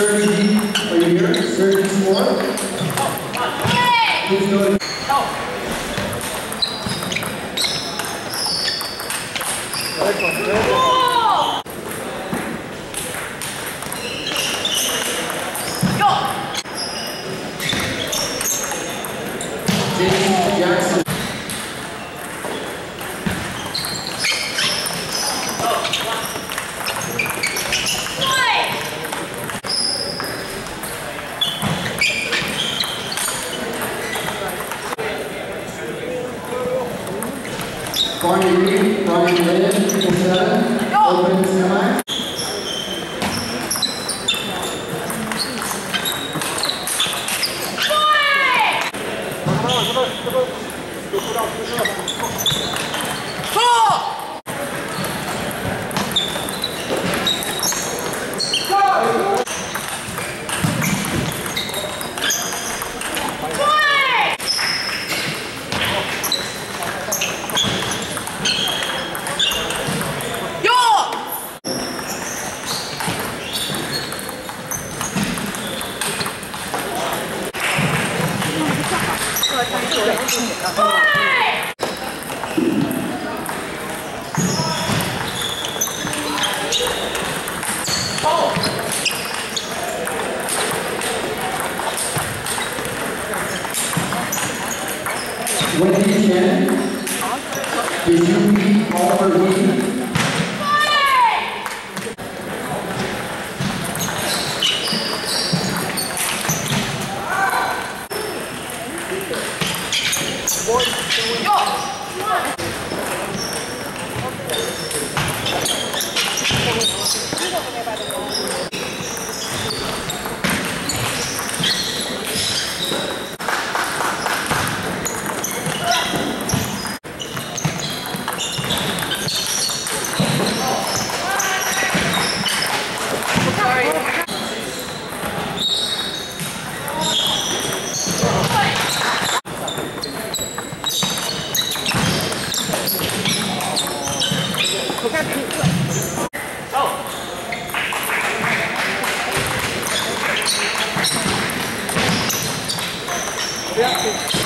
Sergi, are you here? Score. Please go to James Muhammed Muhammed'e Obrigado.